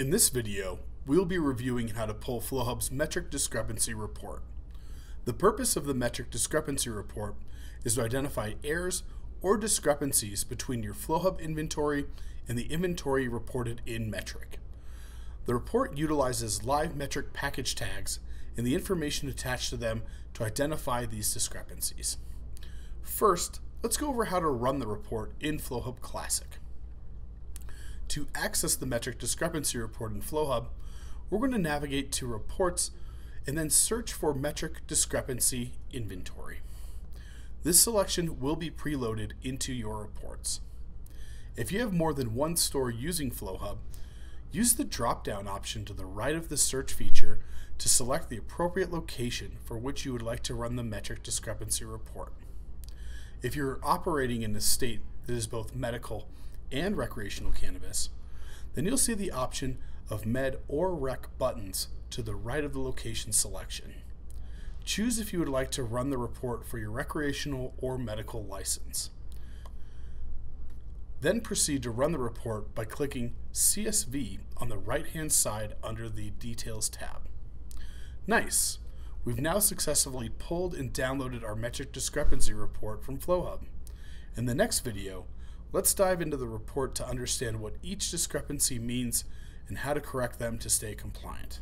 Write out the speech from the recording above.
In this video, we'll be reviewing how to pull FlowHub's Metrc discrepancy report. The purpose of the Metrc discrepancy report is to identify errors or discrepancies between your FlowHub inventory and the inventory reported in Metrc. The report utilizes live Metrc package tags and the information attached to them to identify these discrepancies. First, let's go over how to run the report in FlowHub Classic. To access the Metrc discrepancy report in FlowHub, we're going to navigate to Reports and then search for Metrc Discrepancy Inventory. This selection will be preloaded into your reports. If you have more than one store using FlowHub, use the drop-down option to the right of the search feature to select the appropriate location for which you would like to run the Metrc discrepancy report. If you're operating in a state that is both medical and recreational cannabis, then you'll see the option of med or rec buttons to the right of the location selection. Choose if you would like to run the report for your recreational or medical license. Then proceed to run the report by clicking CSV on the right hand side under the Details tab. Nice! We've now successfully pulled and downloaded our Metrc discrepancy report from FlowHub. In the next video, let's dive into the report to understand what each discrepancy means and how to correct them to stay compliant.